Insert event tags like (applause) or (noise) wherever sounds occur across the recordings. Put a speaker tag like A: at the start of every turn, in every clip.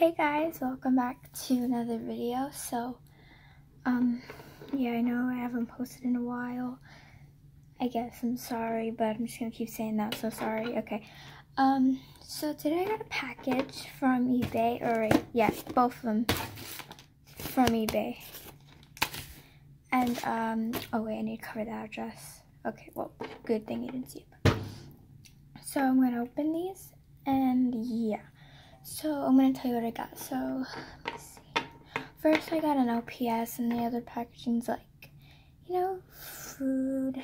A: Hey guys, welcome back to another video. So, um, yeah, I know I haven't posted in a while. I guess I'm sorry, but I'm just gonna keep saying that, so sorry. Okay, um, so today I got a package from eBay, or yeah, both of them from eBay. And, um, oh wait, I need to cover the address. Okay, well, good thing you didn't see it. So I'm gonna open these, and yeah. So I'm gonna tell you what I got. So let me see. First I got an LPS and the other packaging's like, you know, food.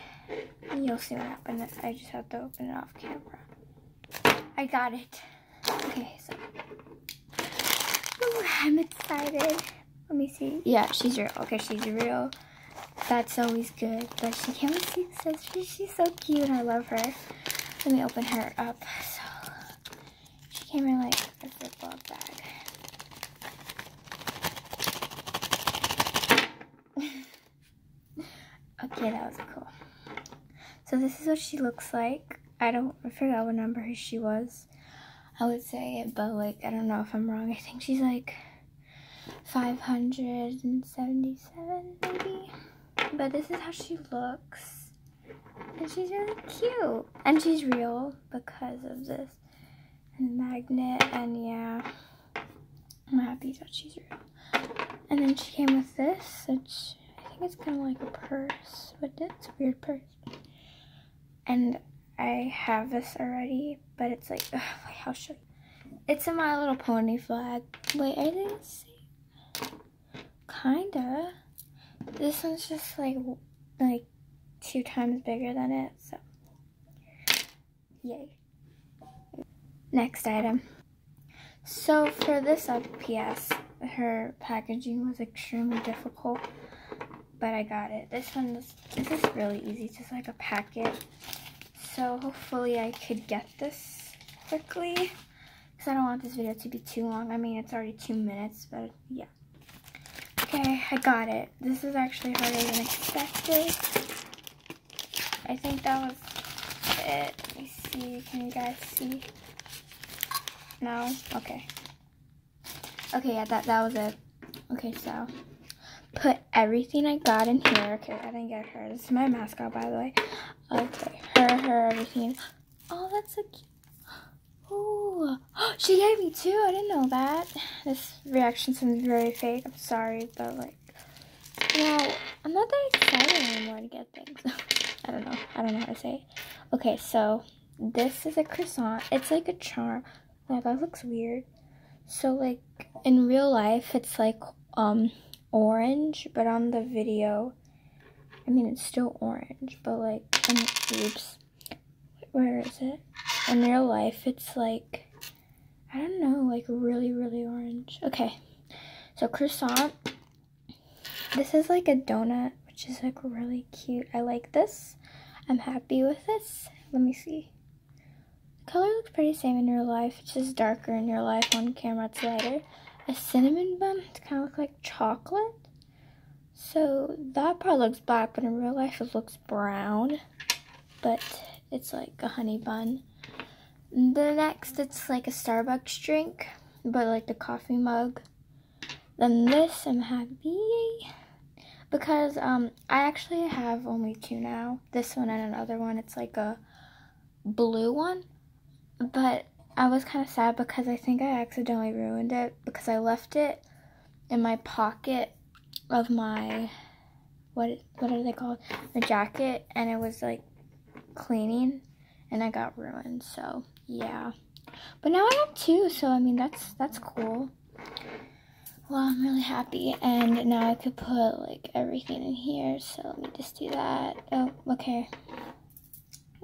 A: You'll see what happened. I just have to open it off camera. I got it. Okay, so Ooh, I'm excited. Let me see. Yeah, she's real. Okay, she's real. That's always good. But she with six sisters. She's so cute. I love her. Let me open her up. So came in like a Ziploc bag. (laughs) okay, that was cool. So this is what she looks like. I don't, I forgot what number she was. I would say it, but like, I don't know if I'm wrong. I think she's like 577 maybe. But this is how she looks. And she's really cute. And she's real because of this magnet. And yeah, I'm happy that she's real. And then she came with this, which I think it's kind of like a purse, but it's a weird purse. And I have this already, but it's like, ugh, wait, show you. It's a My Little Pony flag. Wait, I didn't see. Kinda. This one's just like, like two times bigger than it, so yay. Next item. So for this LPS, her packaging was extremely difficult, but I got it. This one is this is really easy, just like a packet. So hopefully I could get this quickly, because I don't want this video to be too long. I mean, it's already two minutes, but yeah. Okay, I got it. This is actually harder than expected. I think that was it. Let me see. Can you guys see? No? Okay. Okay, yeah, that, that was it. Okay, so put everything I got in here. Okay, I didn't get her. This is my mascot, by the way. Okay, her, her, everything. Oh, that's so cute. Ooh. Oh, (gasps) she gave me two. I didn't know that. This reaction seems very fake. I'm sorry, but like, know, I'm not that excited anymore to get things. (laughs) I don't know. I don't know how to say it. Okay, so this is a croissant. It's like a charm. Wow, that looks weird. So like in real life, it's like um orange, but on the video, I mean it's still orange, but like in oops, where is it? In real life, it's like I don't know, like really really orange. Okay, so croissant. This is like a donut, which is like really cute. I like this. I'm happy with this. Let me see color looks pretty same in real life. It's just darker in real life. On camera, it's lighter. A cinnamon bun. It kind of looks like chocolate. So that part looks black, but in real life it looks brown. But it's like a honey bun. The next, it's like a Starbucks drink, but like the coffee mug. Then this, I'm happy because um I actually have only two now. This one and another one. It's like a blue one but I was kind of sad because I think I accidentally ruined it because I left it in my pocket of my what what are they called? The jacket and it was like cleaning and I got ruined so yeah. But now I have two so I mean that's that's cool. Well I'm really happy and now I could put like everything in here so let me just do that. Oh okay.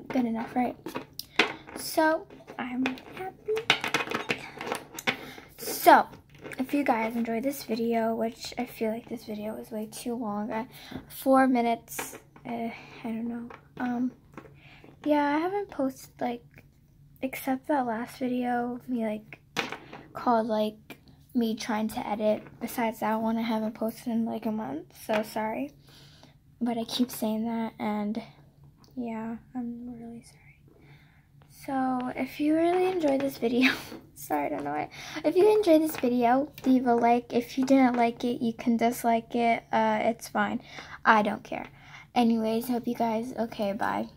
A: Good enough right? So I'm happy. So, if you guys enjoyed this video, which I feel like this video was way too long, uh, four minutes, uh, I don't know. Um, yeah, I haven't posted like, except that last video, me like, called like, me trying to edit. Besides that one, I haven't posted in like a month, so sorry. But I keep saying that, and yeah, I'm really sorry. So if you really enjoyed this video, (laughs) sorry, I don't know why. If you enjoyed this video, leave a like. If you didn't like it, you can dislike it. Uh, it's fine. I don't care. Anyways, hope you guys, okay, bye.